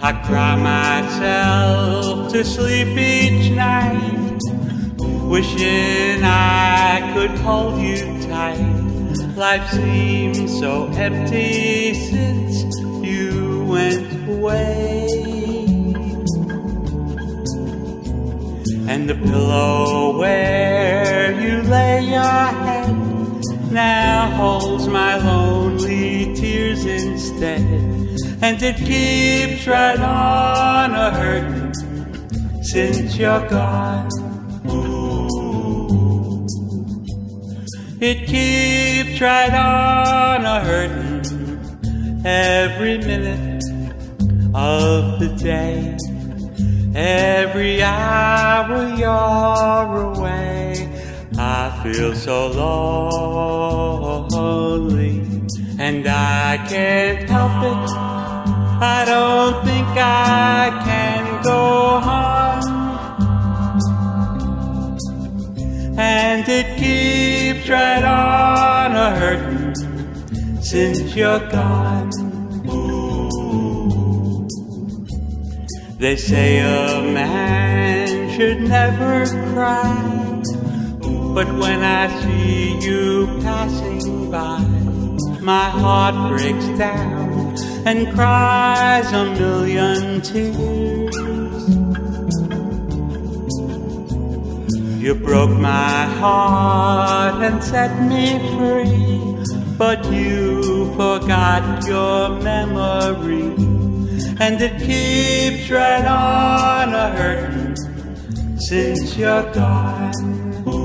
I cry myself to sleep each night, wishing I could hold you tight. Life seems so empty since you went away. And the pillow where you lay your head now holds my lonely tears instead. And it keeps right on a hurting since you're gone. Ooh. It keeps right on a hurting every minute of the day. Every hour you're away, I feel so lonely, and I can't help it. I don't think I can go on, and it keeps right on a hurting since you're gone. They say a man should never cry, but when I see you passing by, my heart breaks down and cries a million tears. You broke my heart and set me free, but you forgot your memory and it keeps right on a hurting since you're gone.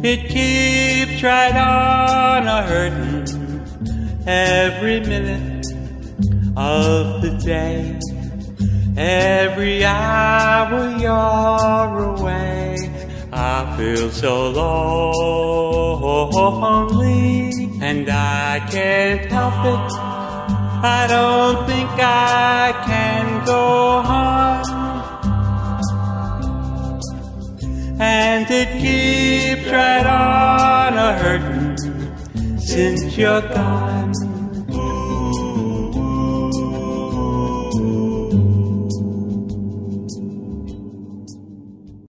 It keeps right on a hurting every minute of the day, every hour you're away. I feel so lonely, and I can't help it. I don't think And it keeps right on a hurting since you're gone.